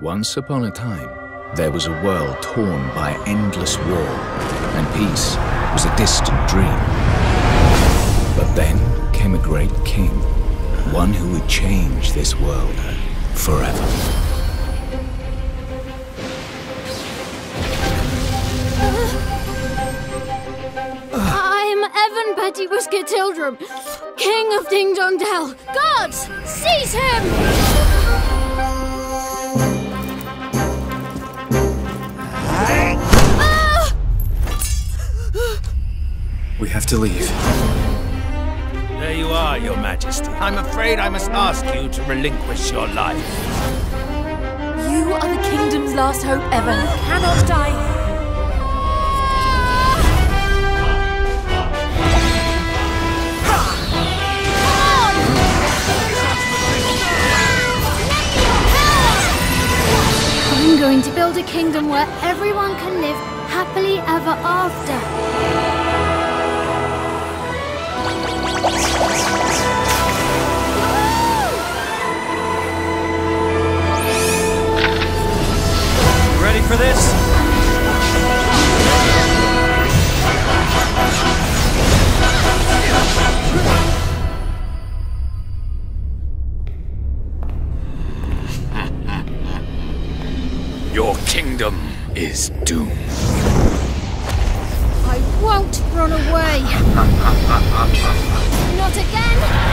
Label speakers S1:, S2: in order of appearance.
S1: Once upon a time, there was a world torn by endless war, and peace was a distant dream. But then came a great king, one who would change this world forever.
S2: I'm Evan Pettiwhisker Tildrum, King of Ding Dong Dell. Guards, seize him!
S1: We have to leave.
S3: There you are, Your Majesty. I'm afraid I must ask you to relinquish your life.
S4: You are the kingdom's last hope, Evan. Cannot die.
S2: I'm going to build a kingdom where everyone can live happily ever after.
S3: For this? Your kingdom is doomed.
S2: I won't run away. Not again.